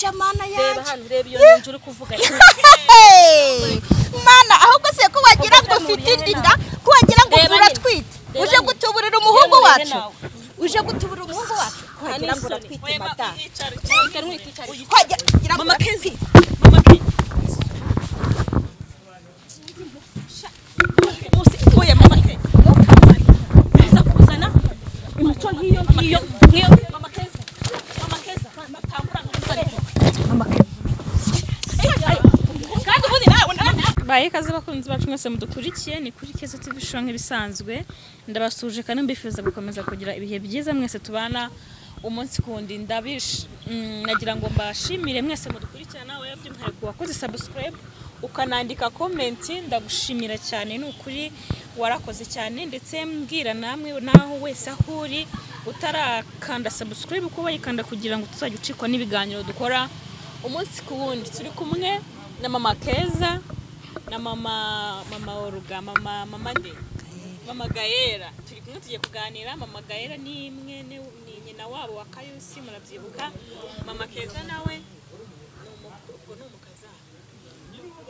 ninja mana reba yanjye hano reba iyo ninja uri kuvuga mana ahubwo se ko wagira ngo ufite inda ko wagira ngo Reba uratwite Reba uje gutuburira umuhungu Reba wacu? Uje gutuburira umuhungu wacu? Wagira ngo uratwite mata? wagira ngo Mama uratwite. oya mama Kezi uza kuzana. Imico nk'iyo ngiyo nk'iyo mama Kezi mama Kezi batambura nk'umusore mama kandi ubundi nawe nawe baye ikaze abakunzi bacu mwese mudukurikiye ni kuri Keza TV show nk'ibisanzwe. Ndabasuje kandi mbifuza gukomeza kugira ibihe byiza mwese tubana umunsi kundi ndabish mm, nagira ngo mbashimire mwese mudukurikirana wowe by'umwihariko wakoze subscribe ukanandika comment ndagushimira cyane. Ni ukuri warakoze cyane ndetse mbwira namwe naho wese aho uri utarakanda subscribe uko bayikanda kugira ngo tuzajya ucikwa n'ibiganiro dukora umunsi ku wundi. Turi kumwe na mama keza. Na mama mama oruga mama mama nde. Mama gaera turi kumwe tugiye kuganira. Mama gaera ni imwe ni nyina wabo wa kayusi murabyibuka. Mama keza nawe ni umu- ubwo ni umukazana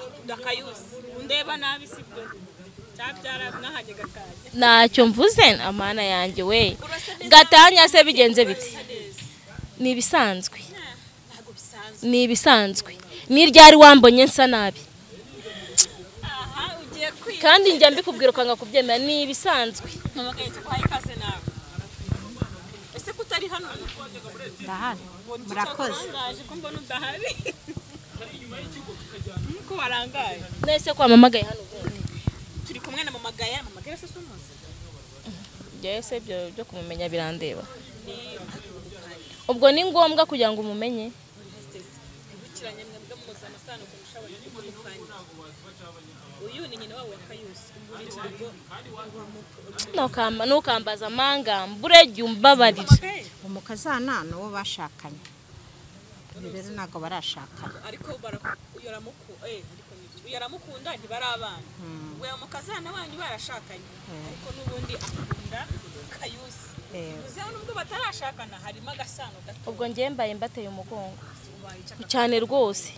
akunda kayusi. Undeba nabi sibyo ntacyo mvuze amana yanjye we. Gatanya se bigenze biti ni ibisanzwe ni ibisanzwe ni ryari wambonye nsa nabi? Kandi njya mbikubwira ukanga kubyemera ni ibisanzwe. Ese ko utari hano? Ndahari. Murakoze. Ko mbona udahari. Nuko warangaye. Nese ko wamamagaye hano ubundi turi kumwe na mama gaya mama gaya se si umuzi? Njyewe se ibyo byo kumumenya birandeba. Ubwo ni ngombwa kugira ngo umumenye. Bukiranye mwebwe muzi amasano kurusha abanyamukanye uyu ni nyina wabo wa kayusi umurikirwa Ntukamba- ntukambaza amanga mbure jya umbabarira umukazana ni uwo bashakanye rero ntabwo barashakana ariko eh, ariko ni byo. uyu aramukunda ntibari abana. Uyu mukazana wanyu barashakanye. Ariko n'ubundi akunda kayusi. Eh. uzeho nubwo batarashakana harimo agasano gato. Ubwo mbaye mbateye umugongo. Cyane rwose.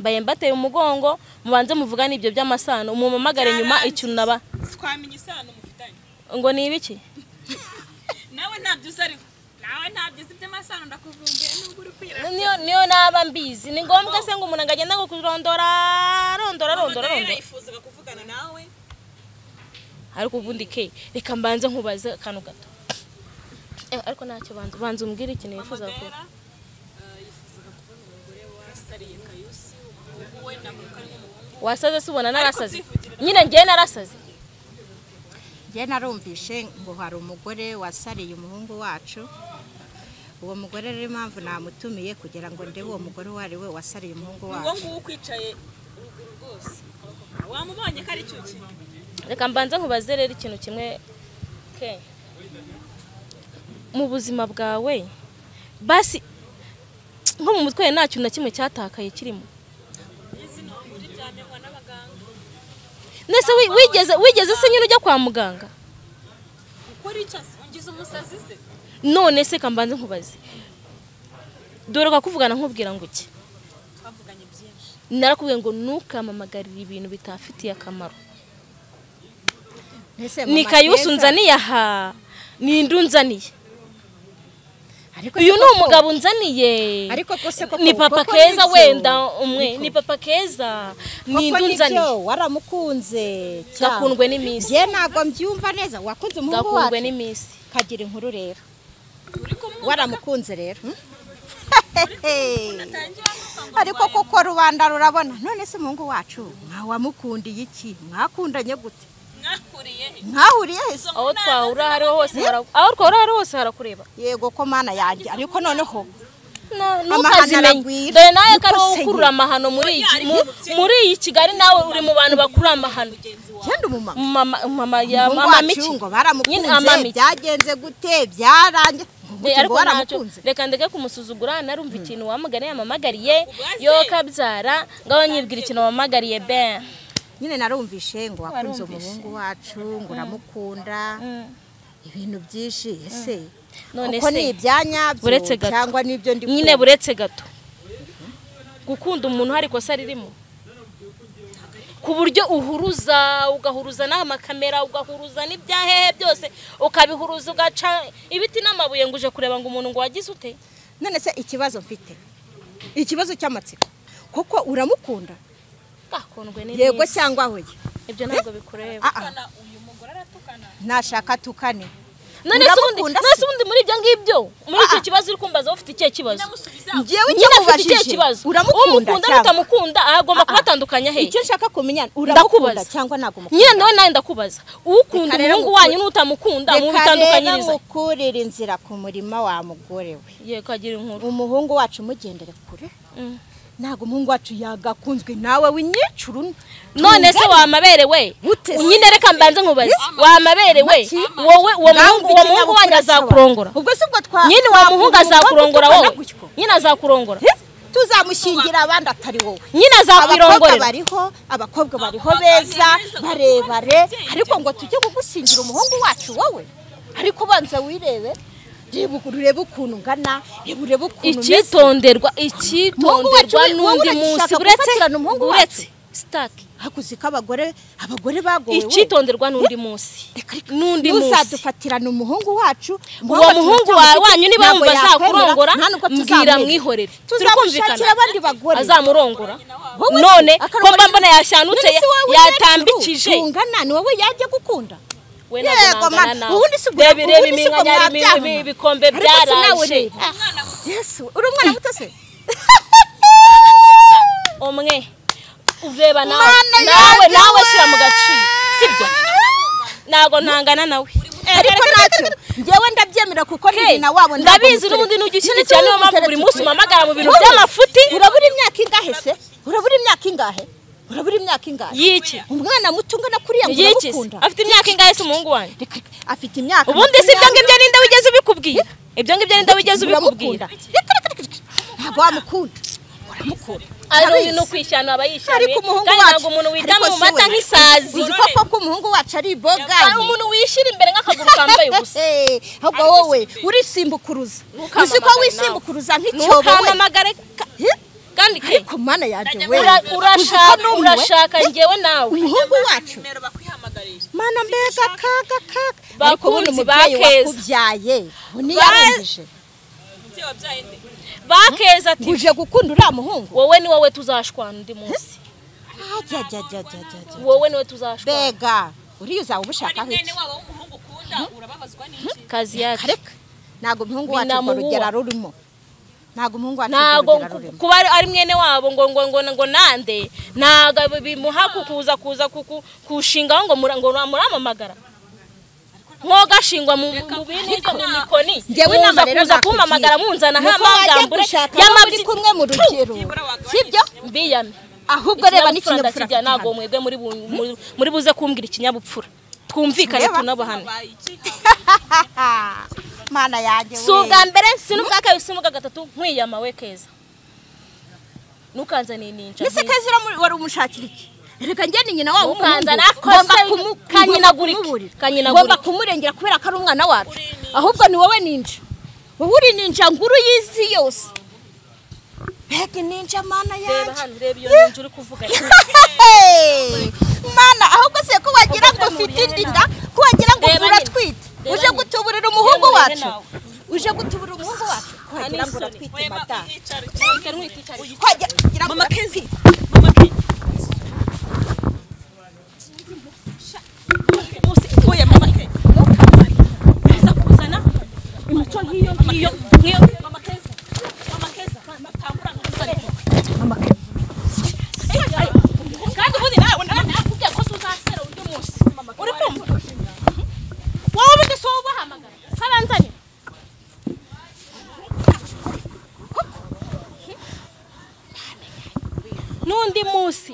Mbaye mbateye umugongo mubanze muvugane ibyo by'amasano. Mumamagare nyuma ikintu naba. Twamenya isano mufitanye. Ngo ni ibiki nawe ntabyo uzi ariko nawe ntabyo uzi by'amasano ndakuvumbuye nubwo uri kwira niyo niyo naba mbizi. Ni ngombwa se ngo umuntu agenda ngo kurondora rondora rondora rondora. yifuzaga kuvugana nawe. Ariko ubundi ke reka mbanze nkubaze akantu gato. Eh, ariko ntacyo banza umbwire ikintu yifuza ko Magara eh, yifuzaga kubona umugore wasariye kayusi umuhungu we namuka ari nk'umuhungu wasaze se ubona narasaze nyine njyewe narasaze njye narumvishe ngo hari umugore wasariye umuhungu wacu. Uwo mugore rero impamvu namutumiye kugira ngo ndebe uwo mugore uwo ari we wasariye umuhungu uwo wacu. nguwo ukwicaye ruguru rwose. Wamubonye ko ari cyuki reka mbanze nkubaze rero ikintu kimwe ke mu buzima bwawe basi nko mu mutwe nta kintu na kimwe cyatakaye kirimo izi no uri byamenywa n'abaganga nese wi- wigeze wigeze se nyine ujya kwa muganga? Ukora icyo se ungize umusazi se? None se kambanze nkubaze. Dore kuvugana nkubwira ngo iki? Twavuganye byinshi. Narakubwiye ngo ntukamamagarire ibintu bitafitiye akamaro. Ni Keza- unzaniye aha. Ni indi unzaniye ariko uyu ni umugabo unzaniye ni papa keza wenda umwe ni papa keza. Ni koko indi unzaniye ni byo waramukunze. Cyane. gakundwe n'iminsi njye ntabwo mbyumva neza wakunze umuhungu gakundwe wacu? n'iminsi kagira inkuru rero. Waramukunze rero hmm? ariko koko rubanda rurabona. None se umuhungu wacu mwawamukundiye iki mwakundanye gute? Mwahuriye he? Se aho twahura hariho hose aho twahura hariho hose harakureba. Yego ko mana yanjye ariko noneho. Ntukazimenye. dore nawe ko ari wowe Niko se ukurura amahano muri iyi mu- muri iyi kigali nawe uri mu bantu bakurura amahano. genda umumama. Mama mama ya mama miki baramukunze byagenze gute byarangiye Eh, ariko reka ndeke kumusuzugura narumva ikintu wamagariye yamamagariye. Yo kabyara ngaho nyibwira ikintu wamamagariye ben. Nyine narumvishe ngo wakunze umuhungu wacu ngo uramukunda. Ibintu byinshi ese? None uko se ni ibyanyabyo cyangwa ni byo ndi nyine buretse gato. Gukunda umuntu hari ikosa ririmo? Ku buryo uhuruza ugahuruza n'amakamera ugahuruza n'ibyahehe byose ukabihuruza ugaca ibiti n'amabuye ngo uje kureba ngo umuntu ngo wagize ute? None se ikibazo mfite? Ikibazo cy'amatsiko. Kuko uramukunda? Yego cyangwa hoya ibyo ntabwo bikureba. Ah, ah. nashaka tukane none se ubundi Uramukunda none se? ubundi muri ibyo ngibyo? Muri icyo Ah. kibazo uri kumbaza ufite ikihe kibazo? Njyewe icyo mubajije uramukunda cyangwa? n'utamukunda agomba Ah, ah. kubatandukanya he? Icyo nshaka kumenya uramukunda cyangwa ntabwo umukunda? Nyine nawe nawe ndakubaza. Ukunda Reka umuhungu wanyu n'utamukunda reka mubitandukanyiriza ngukurire inzira ku murima wa mugore we. Yego agira inkuru. Umuhungu wacu umugendere kure. Mm. Ntabwo umuhungu wacu yagakunzwe nawe winyicuru. None se wamaberewe? Gute se? nyine reka mbanze nkubaze. Wamaberewe? Maki? wowe uwo muhungu uwo muhungu wanyu azakurongora. Ubwo si ubwo twa nyine uwo muhungu azakurongora wowe. nyine azakurongora. Tuzamushingira abandi atari wowe. Nyine abakobwa azakwirongorera bariho abakobwa bariho beza barebare. Ariko ngo tujye kugusingira umuhungu wacu wowe. Ariko ubanza wirebe. Reba urebe ukuntu ungana reba urebe ukuntu icyitonderwa icyitonderwa n'undi munsi. uretse uretse sitaki hakuzi ko abagore abagore bagowe. We. icyitonderwa n'undi munsi. N'undi munsi. ntuzadufatirana umuhungu wacu. Uwo muhungu wawe wanyu niba yakwemera, azakurongora mbwira mwihorere. Turi tuzamushakira kumvikana. abandi bagore. Azamurongora. None ko mbona yashanutse yatambikije. Tungana ni wowe yajya gukunda. We Yego, ntabwo ma, nangana nawe ubundi si ubwo- reba ibikombe byaraje yesu uri umwana muto se umwe ureba nawe nawe nawe we! shyira mu gaciro sibyo ntabwo ntangana nawe ariko ntacyo njyewe ndabyemera kuko ni Ke, nyina wabo ndabizi n'ubundi ushyigikira se niyo mpamvu buri munsi umpamagara mu bintu by'amafuti urabura imyaka ingahe se? Urabura imyaka ingahe urabura imyaka ingahe? Y'iki umwana muto ungana kuriya ngo uramukunda afite imyaka ingahe se umuhungu wanjye afite imyaka ubundi si ibyo ngibyo ninde wigeze ubikubwira. Ibyo ngibyo ninde wigeze ubikubwira. ntabwo wamukunda. Uramukunda. Ari ni ukwishyana aba yishyaniye kandi ntabwo umuntu ariko mu mata nk'isazi. Uzi koko ko umuhungu wacu ari hari ibogaye umuntu wishyira imbere nk'akaguru kambaye ubusa. Ahubwo wowe urisimbukuruza uzi ko wisimbukuruza nk'icyobo we? Kandi ke? Ariko mana yaje we urashaka urashaka njyewe nawe. Umuhungu wacu. mana mbega kaga kaga. Bakunzi umubyeyi ba Keza. wakubyaye Ba- ntiyarumvije bakeza ati uje gukunda uriya muhungu. wowe ni wowe tuzashwana undi munsi. Ajya. wowe ni we tuzashwana. Mbega. Uriya uzaba ubushakaho iki? Kazi yacu. Kareka ntabwo umuhungu wacu urwo Binamuhuha. rugero rurimo ntabwo umuhungu wacu kuba ari- mwene wabo ngo ngo ngo ngo nande? Ntabwo bimuha kukuza kuza kuku- kushingaho ngo mura- ngo muramamagara. Mwogashingwa mu mikoni. Inama rero kuza nakugira. kumpamagara munzana abo muri kumwe mu rugero. Sibyo? Mbiyame. Ahubwo reba ikinyabupfura n'ikinyabupfura ntabwo mwebwe muri muri- buze kumbwira ikinyabupfura. Twumvikane tunabahane. Mana yanjye si ubwa mbere si n'ubwa kabiri si n'ubwa gatatu nkwiyama we keza. Nukanzaniye ninja ese keza wari umushakira iki? Reka njye ni nyina wabo Ukanza w'umuhungu. nako Ngomba se kumu- kanyinagurike. ngomba kumurengera kubera ko ari umwana wacu ahubwo ni wowe ninja. Wowe uri ninja nguru y'isi yose. Mbega ninja mana yanjye. hano reba iyo ninja uri kuvuga. Hey! mana ahubwo se ko wagira ngo ufite indi nda? Ko wagira ngo Reba uvura nyine. twite Reba uje nyine. gutuburira umuhungu Reba wacu nawe. uje gutuburira umuhungu wacu ko wagira ngo n'isoni. uratwite madamu Mwiticarire. ko wagira ngo uratwite Oya mama ke. Uza kuzana imico nk'iyo ngiyo nk'iyo mama keza. Mama keza. Matambura nk'umusore. mama Kandi ubundi nawe nakubwiye ko tuzasera undi munsi. Uri kumva? Wowe ubundi si wowe ubahamagara. Karanzanye. N'undi munsi.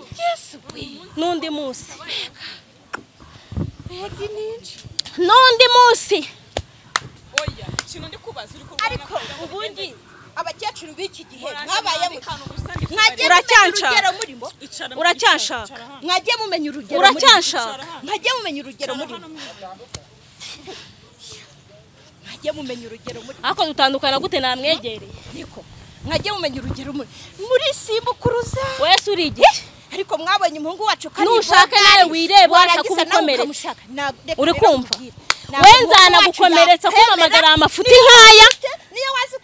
N'undi munsi. N'undi munsi. ariko ubundi abakecuru b'iki gihe mwabaye mwagiye Uracyanshaka. mumenya urugero murimo Uracyanshaka. mwagiye mumenya urugero Uracyanshaka. mwagiye mumenya urugero murimo mwagiye mumenya urugero murimo Ariko dutandukana gute namwegereye? niko mwajye mumenya urugero muri simbukuruza wese uri igiki ariko mwabonye umuhungu wacu kandi Nushaka nawe wirebe, warangiza washaka reka uri kumva? nkubwire. Ntabwo we umuhungu wacu nzanagukomeretsa yakwemera, kumpamagara amafuti nk'aya?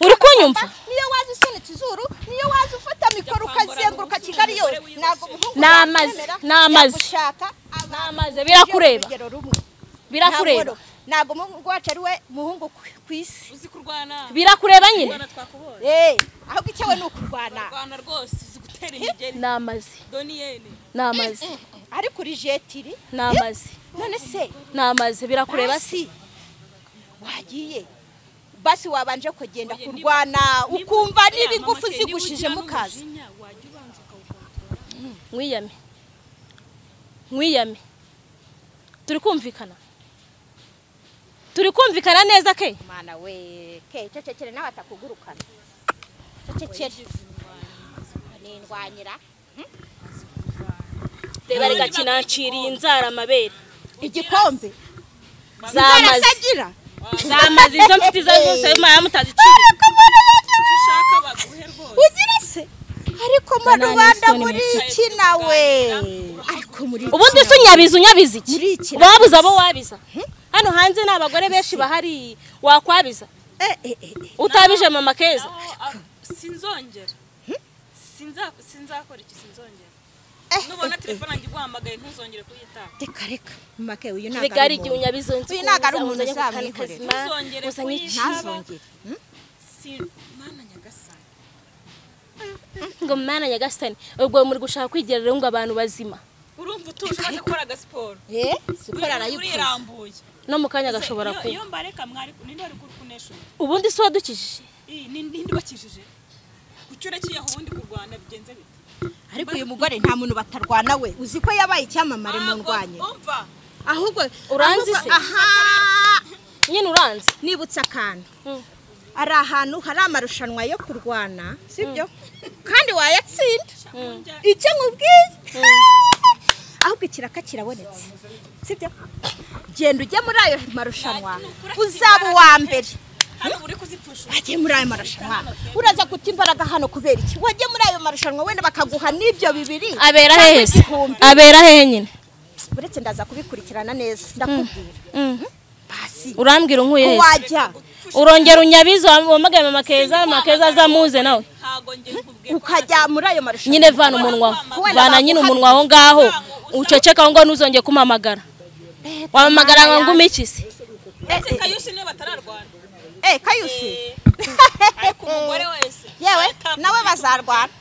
Uri kunyumva? niyo wazi usunitse izuru niyo wazi ufata mikoro ukazenguruka kigali yose? ntabwo umuhungu Ni amazi, yakwemera, ni amazi. yagushaka Ni amazi, birakureba. birakureba. Ntabwo- umuhungu wacu ari we muhungu ku isi. Birakureba nyine. Eh, icyawe ni ukurwana imigeri. Ni amazi. Doniyene ni amazi. Ariko uri jetiri ni amazi. None se? Ni amazi. Birakureba si wagiye? Basi wabanje kugenda kurwana. ukumva niba ingufu zigushije mukaza ukawukontorora. Mwiyame. Mwiyame. Turi kumvikana. Turi kumvikana neza ke? Mana we ke cecekere nawe atakugurukana. Cecekere nindwanyira reba reka kinanciriye inzara amabere igikombe zamaze zamaze izo mfite izo zose mara mutaziciye ugira se ariko mu isoni muri iki nawe ariko muri iki ubundi se unyabiza unyabiza iki wabuze abo wabiza hano hanze ni abagore benshi bahari wakwabiza utabije mama keza sinzongera. Sinza- sinzakora iki sinzongera? Eh, nubona telefone yanjye iguhamagaye ntuzongere kuyitaba reka reka. Make uyu ntabwo ari igihe nzi Uyu ntabwo ari umuntu kazima, Ntuzongere kuyitaba. Hmm? mana nyagasani. Ngo mana nyagasani. Ubwo muri gushaka kwigira rero ngo abantu bazima. Urumva utuje umaze gukora agasiporo Eh, siporo arayikoze urirambuye. No mu kanya gashobora kuba. iyo mbareka mwari ninde wari kunesha ubundi si wadukijije ninde bakijije urekeye aho ubundi kurwana bigenze bite? Ariko uyu mugore nta muntu batarwana we. Uzi ko yabaye icyamamare mu ndwanye umva. Ahubwo Uranzi se? aha! Nyine uranze? Nibutse akantu. Mm. ari ahantu hari amarushanwa yo kurwana sibyo kandi wayatsinda. Icyo nkubwiye? Ahubwo ikiraka kirabonetse sibyo genda ujye muri ayo marushanwa. Uzaba uwa mbere. Wagiye muri ayo marushanwa. Uraza guta imbaraga hano kubera iki? Wajye muri ayo marushanwa wenda bakaguha n'ibyo bibiri? Abera hehe abera hehe nyine? Uretse ndaza kubikurikirana neza. Ndakubwira. Mm. basi urambwira unkuye ko hehe wajya. Urongera unyabize wamagaye mama keza mama keza azamuze nawe. Ukajya muri ayo marushanwa. Nyine vana umunwa. Vana nyine umunwa aho ngaho uceceka aho ngaho ntuzongeye kumpamagara wamamagara ngo ngume iki se? Ndetse kayushi niyo batararwana eh kayusi. Ariko umugore wese yewe nawe bazarwana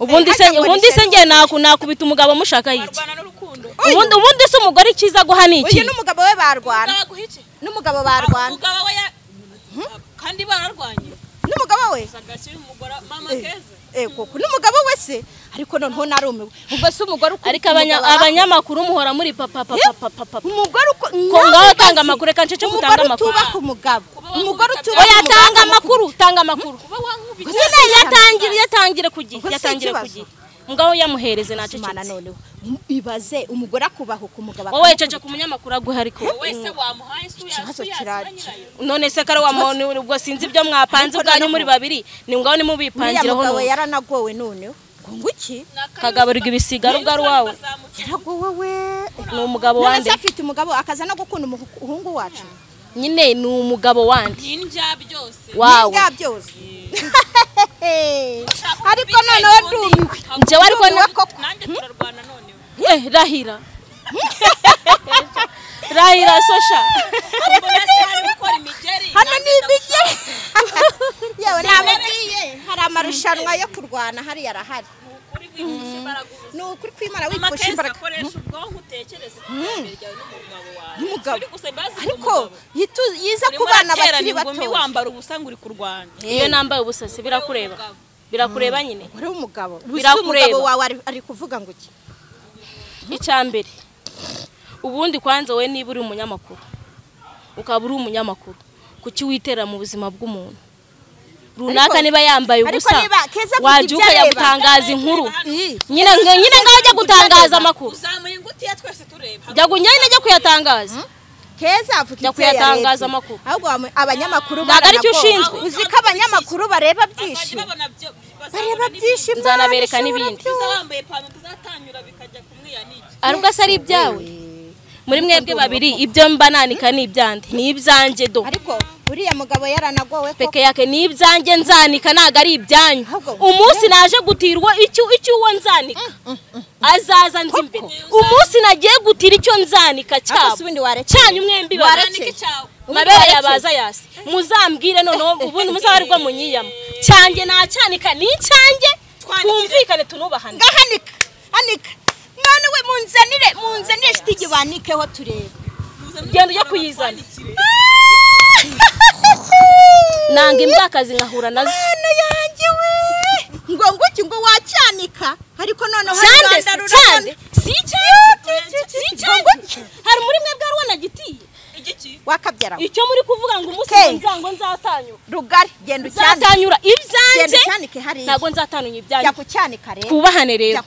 ubundi se ubundi se naku- nakubita umugabo mushaka iki ubundi ubundi se umugore icyiza guha ni iki uyu n'umugabo we barwana n'umugabo barwana umugabo we ya kandi bararwanye n'umugabo we mama keza eh koko n'umugabo we se ariko noneho narumiwe ubwo se umugore ukubita ariko aho? abanyamakuru muhora muri papa papa papa papa umugore uko Ko ngaho tanga amakuru reka ncece umugore gutanga amakuru. utubaha umugabo. Umugore oya utubaha tanga amakuru tanga amakuru. Kuba wankubita nyine yatangire yatangire ku gihe yatangire ku gihe ngaho yamuhereze nacecetse noneho ibaze umugore akubahuka umugabo wowe akamukubita. cece ku munyamakuru aguha ariko wese wamuhaye isu Ikibazo kiraje. none se kare wa muntu ubwo sinzi ibyo mwapanze ubwanyu muri babiri ni ngaho uriya nimubipangireho mugabo yaranagowe noneho ngo nguki? Kagaburirwa ibisigara ubwo ari uwawe yaragowe we. Ni umugabo wande se afite umugabo akaza no gukunda umuhungu wacu. Nyine ni umugabo wande n'indya byose. Byose. ariko noneho ndumiwe njyewe ariko nanjye turarwana noneho. Eh rahira. Rahira sosha. Hano ni imigeri. yewe namubwiye hari amarushanwa yo kurwana hariya arahari. Imbaraga ubusa ni ukuri kwimana keza imbaraga akoresha ubwonko utekereze ku iterambere ryawe n'umugabo wawe N'umugabo. ariko yiza ku bana bakiri bato. wambara ubusa ngo uri kurwana iyo nambaye ubusasi birakureba. Birakureba nyine. Uri umugabo. Birakureba. umugabo wawe ari- kuvuga ngo iki? Icya mbere ubundi kwanza wowe niba uri umunyamakuru. Ukaba uri umunyamakuru. Kuki witera mu buzima bw'umuntu? Runaka niba yambaye ariko ubusa. niba Keza avuga wajya ukajya gutangaza inkuru? Nyine ngaho ujya gutangaza amakuru. Uzamuye ingutiya twese tureba. Jya nyine jya kuyatangaza. Keza avuga ibyo kuyatangaza amakuru. ahubwo abanyamakuru Ntabwo ari cyo ushinzwe. uzi ko abanyamakuru bareba byinshi. Babona byo bareba byinshi Nzanabereka n'ibindi. byose. wambaye ipantaro tuzatanyura bikajya kumwiyaniki arubwo se ari ibyawe? Muri mwebwe babiri ibyo mba nanika ni ibyande ni ibyanjye do. Ariko uriya mugabo yaranagowe peke yake ni ibyanjye nzanika ntabwo ari ibyanyu. Umunsi naje gutirwa icyo uwo nzanika. Azaza nzi imbere umunsi nagiye gutira icyo nzanika cyabo cyanyu mwembi cyawe. mabere yabaza yasi. Muzambwire noneho ubundi muzaba ari bwo munyiyama. Cyanjye nacyanika ni icyanjye. Twumvikane tunubahane. Ngahanika hanika. Mwana we munzanire munzanire shitigi banikeho turebe. Genda ujya kuyizana. Nanga imbwakazi nkahura na zo mwana yanjye we! Ngo nguki ngo wacyanika ariko noneho Rwanda rurabona- si icyanjye si icyanjye hari muri mwebwe wanagitiye igiki wakabyara we. icyo muri kuvuga ngo umunsi nzango nzatanyura. Rugari genda ucyanike. Nzatanyura ibyanjye. Ntabwo nzatanunya jya ibyanjye twubahane rero.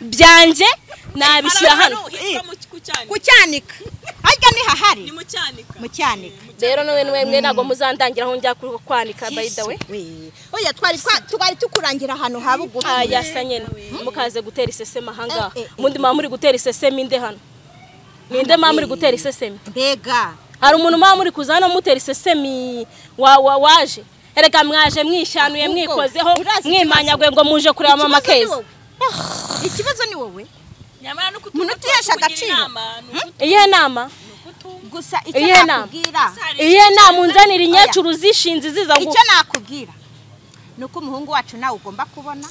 Byanjye nabishyira hano. mu kucyanika. Kucyanika. Harya ni hahari? Ni mu cyanika mu cyanika rero mwemwe ntabwo muzandangira aho njya ku- kwanika by the way. We oya twari twa- twari tukurangira ahantu ha bugufi Ah, yasa nyine mukaze gutera iseseme ahangaha Eh, eh, eh. ubundi muba muri gutera iseseme inde hano? Ninde muba muri gutera iseseme? Mbega. Hari umuntu muba muri kuza hano mutera wa, waje? Erega mwaje mwishanuye mwikozeho mwimanyaguye ngo muje kureba mama keza wowe. ikibazo ni wowe. Nyamara nuko Umuntu utihesha agaciro. iyihe nama. gusa icyo nakubwira iyihe nama unzanira inyecuru zishinze ziza gu icyo nakubwira ni uko umuhungu wacu nawe ugomba kubona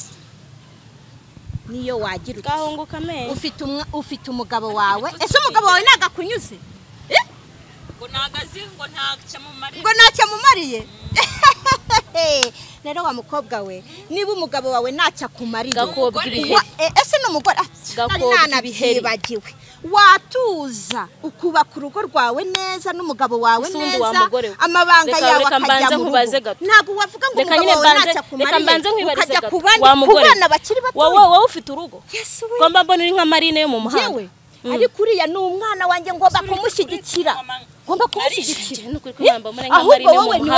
niyo wagira uti ufite umugabo wawe. Ese umugabo wawe ntabwo akunyuze ngo ngo ngo ntacyo amumariye rero wa mukobwa we. Niba umugabo wawe ntacyo akumariye Gakobwa ibiheri. wa- e- ese ni umugore? Nanabyibagiwe watuza ukubaka urugo rwawe neza n'umugabo wawe neza amabanga yawe akajya mu rugo. ntabwo wavuga ngo umugabo wawe ntacyo akumariye ukajya ku bana bakiri bato wowe ufite urugo? Ngomba mbona uri nka marine yo mu muhanda. Ariko uriya ni umwana wanjye ngomba kumushyigikira. Ngomba kumushyigikira ahubwo wowe ni we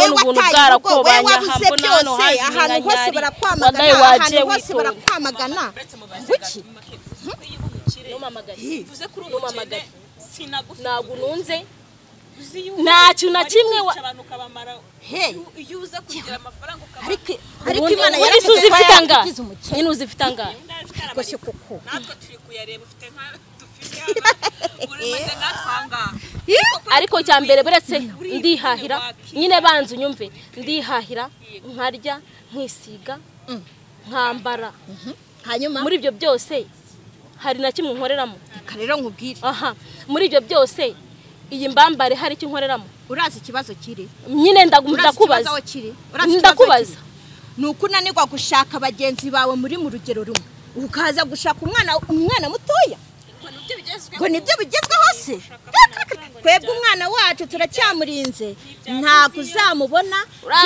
Wewe ubuntu wataye wewe bwarakobanya wabuze byose ahantu hose barakwamagana ahantu hose barakwamagana sinagufi ntabwo ununze nta kintu na kimwe ariko imana yaravuze ko yakugize umukene. Ariko cya mbere buretse ndihahira. Nyine banza unyumve. Ndihahira nkarya nkisiga Mm. nkambara. Hanyuma? Muri ibyo byose hari na kimwe nkoreramo. Reka rero nkubwire. Aha. Muri ibyo byose iyi mbambare hari icyo nkoreramo. Urazi ikibazo kiri? Nyine ndakubaza ndakubaza ni uko unanirwa gushaka bagenzi bawe muri mu rugero rumwe. Ukaza gushaka umwana umwana mutoya. Ngo ni byo bigezweho se? Twebwe umwana wacu turacyamurinze. Ntabwo uzamubona.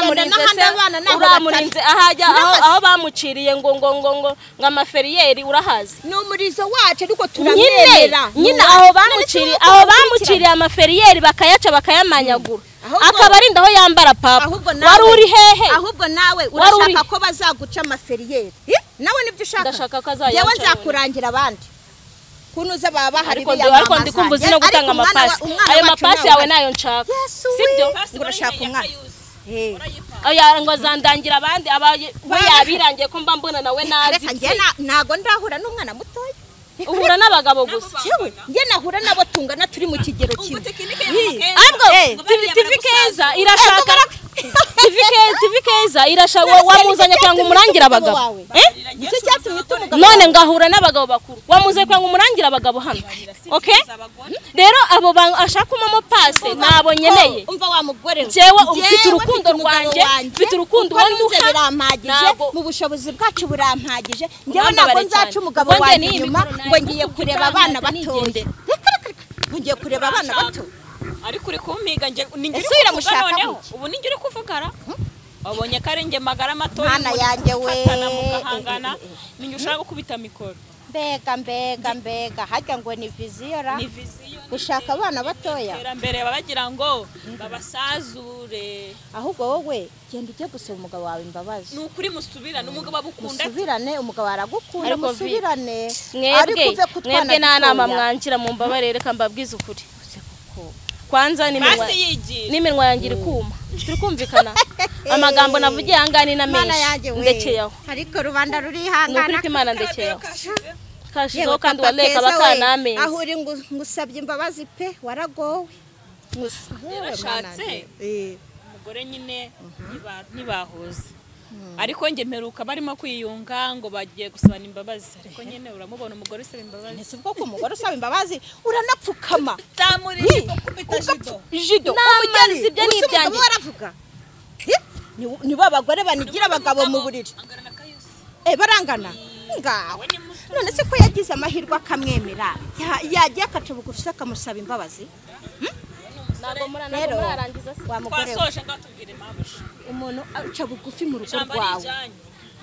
Genda uramurinze n'ahandi abana uramurinze. ahajya aho bamuciriye ngo ngo ngo ngo ngo amaferiyeri urahazi ni umurizo wacu ariko nyine turamwemera nyine aho bamuciriye aho bamuciriye amaferiyeri bakayaca bakayamanyagura. Ahubwo- akaba arinda aho yambara papa. Wari uri hehe? Ahubwo nawe urashaka ko bazaguca amaferiyeri. Nawe ni byo ushaka? Ndashaka ko yewe nzakurangira abandi. Kunuza baba bahari ariko ndi ariko ndi kumva uzi no gutanga amapasi. ayo mapasi yawe na yo nshaka sibyo ngo urashaka umwana. Eh, oya ngo azandangira abandi aba we yabirangiye ko mba mbona nawe nazi reka njye na- ntago ndahura n'umwana mutoya. Uhura n'abagabo gusa. yewe njye nahura nabo tungana turi mu kigero kimwe. ahubwo tivi keza irashaka tivi keza irashaka wa- wamuzanye kugira ngo umurangire abagabo Eh? none ngahura n'abagabo bakuru. Wamuzanye kugira ngo umurangire abagabo hano okay rero abo ashaka umamo pase nabo nkeneye umva wa mugore. We. Njyewe mfite urukundo rwanjye, mfite urukundo uwo nduha, ntabwo- mu bushobozi bwacu burampagije. Njyewe ntabwo nzaca umugabo wanjye inyuma ngo ngiye kureba abana ngo ngiye kureba abana bato. Ariko uri kumpiga Ese uramushaka ubu ninjye uri kuvugara. Wabonye ko ari njye magara matoya Mana muri yanjye we. gufatana mugahangana ninjye ushaka gukubita mikoro. Mbega mbega mbega. Harya ngo ni viziyo ra ni viziyo gushaka abana batoya? Iterambere baba bagira ngo babasazure. Ahubwo wowe genda ujye gusaba umugabo wawe imbabazi. Ni ukuri musubirane umugabo abukunda musubirane umugabo aragukunda musubirane. Mwebwe mwebwe nta nama mwangira mu mbabare reka mbabwize ukuri. Kwanza n'iminwa yanjye iri kuma turi kumvikana. Amagambo navugiye ahangaha ni na menshi. ndekeyeho. Ariko rubanda ni ukuri ko imana ndekeyeho. Kashizeho kandi wareka keza we, bakanamenye aho uri ngo- ngusabye imbabazi pe waragowe. Yarashatse? Eh. umugore nyine ntiba- ntibahuze ariko njye mperuka barimo kwiyunga ngo bagiye gusabana imbabazi. Ariko nyine uramubona umugore usaba imbabazi? Ese ubwo ku mugore usaba imbabazi uranapfukama. Zamurije gukubita jido jido ni Ubuse ibyanjye. umugabo we aravuga Hi, ni- ni bo abagore banigira abagabo mu buriri. Eh, barangana. Ngawe. none se ko yagize amahirwe akamwemera. Ya- yagiye akaca bugufi akamusaba imbabazi. Muri rero wa mugore umuntu aca bugufi mu rugo rwawe.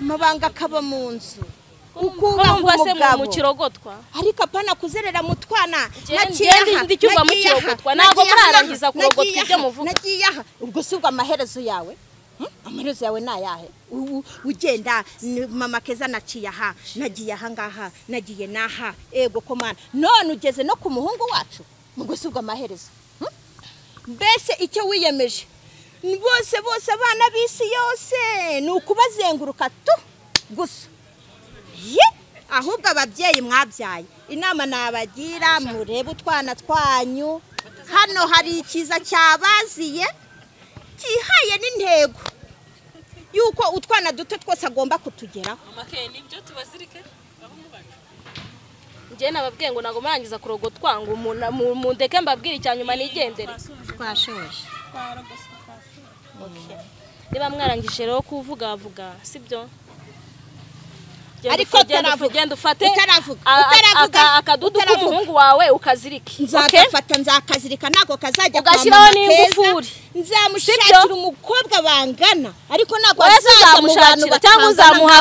amabanga akaba mu nzu. Mu umugabo ariko apana kuzerera mu twana Njye- nagiye aha, ndi icyumba nagiye aha, mukirogotwa, ntabwo nagiye aha, murarangiza kurogotwa nagiye ibyo aha, muvuga. nagiye aha. Ubwo si ubwo amaherezo yawe? Hmm? amaherezo yawe ni ayahe? Ugenda mama keza naciye aha. Nagiye aha ngaha nagiye n'aha. Ego komana none ugeze no ku muhungu wacu? Ubwo si ubwo amaherezo? Mbese icyo wiyemeje? Bose bose abana b'isi yose ni ukubazenguruka tu gusa. Ye! Ahubwo ababyeyi mwabyaye. Inama nabagira murebe utwana twanyu. Hano hari ikiza cyabaziye cyihaye n'intego. Yuko utwana duto twose agomba kutugeraho mama ke ni byo tubazirike aho mubana njye nababwiye ngo ntabwo murangiza kurogotwa ngo umuntu- mu- mundeke mbabwire icya nyuma nigendere. Twashoje niba mwarangije rero kuvugavuga sibyo? Genda Ariko ufa- genda utaravuga. ufa- genda ufate akadudu k'umuhungu wawe ukazirike nzagafata nzakazirika ntabwo kazajya kwa mama keza. Nzamushakira umukobwa bangana. Ariko ntabwo azaza mu bantu cyangwa uzamuha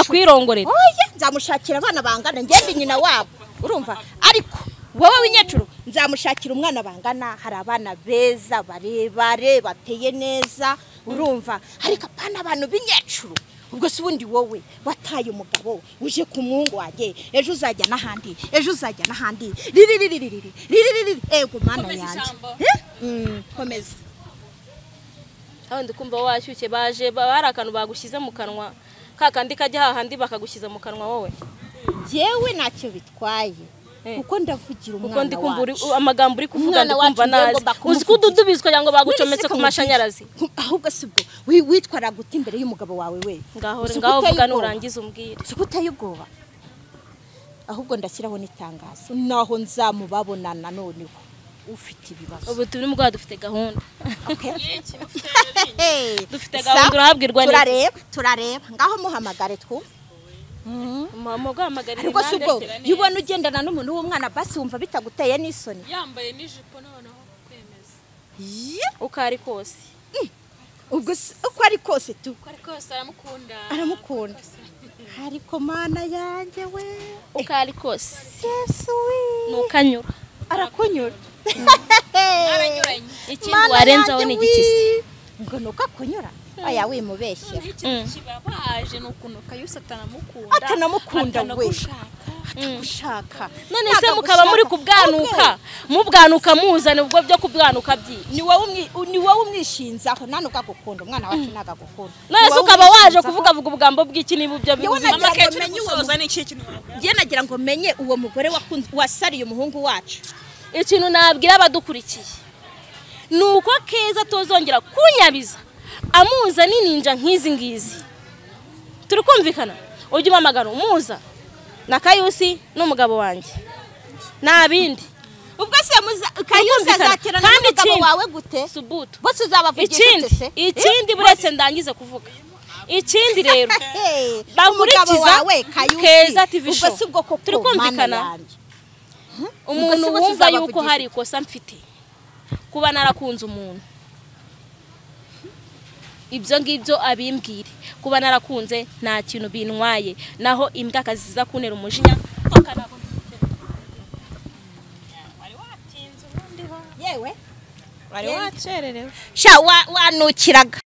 akwirongorera. Nzamushakira abana bangana ngende nyina wabo. Urumva? Ariko wowe w'inyecuru nzamushakira umwana bangana hari abana beza barebare bateye neza. Urumva? Ariko apana abantu b'inyecuru ubwo si ubundi wowe wataye umugabo uje ku muhungu wanjye ejo uzajya n'ahandi ejo uzajya n'ahandi riri riri riri riri riri riri ego mana yanjye. Eh? Mm, komeza aho ndi kumva washyushye baje ba- hari akantu bagushyize mu kanwa ka kandi kajya hahandi bakagushyiza mu kanwa wowe yewe ntacyo bitwaye. Kuko ndavugira kuko umwana ndi kumva uri- wacu. amagambo uri kuvuga kumva nazi. uzi ko kugira ngo bagucometse ku mashanyarazi? Ahubwo si bwo wi- witwara guta imbere y'umugabo wawe we? Ngaho vuga nurangiza umbwire. Si uteye ubwoba ahubwo ndashyiraho n'itangazo. Naho nzamubabonana noneho. Ufite ibibazo. Ubu turi mu rwanda dufite gahunda. Dufite gahunda urahabwirwa turareba turareba. Ngaho muhamagare twumve mama guhamagarira ariko si ubwo iyo ubona ugendana n'umuntu w'umwana basi wumva bitaguteye n'isoni. Yambaye n'ijipo noneho kwemeza. Uko ari kose. Ubwo si- uko ari kose tu? Uko ari kose aramukunda. Aramukunda. Ariko mana yanjye we. Uko ari kose. Yesu we. Ni ukanyura arakunyura baranyuranye ikindi warenzaho yanjye ni igikisi. we. ngo ni uko akunyura oya wimubeshya noneho ikintu kibabaje ni ukuntu kayusi atanamukunda Atanamukunda we. gushaka. None se mukaba muri kubwanuka? Mubwanuka muzana ubwo byo kubwanuka byiye ni wowe umwi- ni wowe umwishinzaho nani ukagukunda umwana wacu nagagukunda none se ukaba waje kuvugavuga ubugambo bw'iki? Niba ibyo bivuga nagira mama ngo ke menye uwo mugore wasariye umuhungu wacu. Ikintu nabwira abadukurikiye. Ni uko keza atozongera kunyabiza. Amuza n'ininja nk'izi ngizi? Turi kumvikana? Ujye umamagara umuza. Na kayusi n'umugabo wanjye. Nta bindi. Ubwo se kayusi azaterana n'umugabo wawe gute? Subutu. Bose uzabavugisha ikindi ute se ikindi buretse ndangize kuvuga. Ikindi rero bakurikiza Keza bwo koko Turi kumvikana? umuntu wumva yuko hari ikosa mfite. Kuba narakunze umuntu. ibyo ngibyo abimbwire. Kuba narakunze nta kintu bintwaye. Naho imbwa akazi ziza kunera umujinya wanukiraga.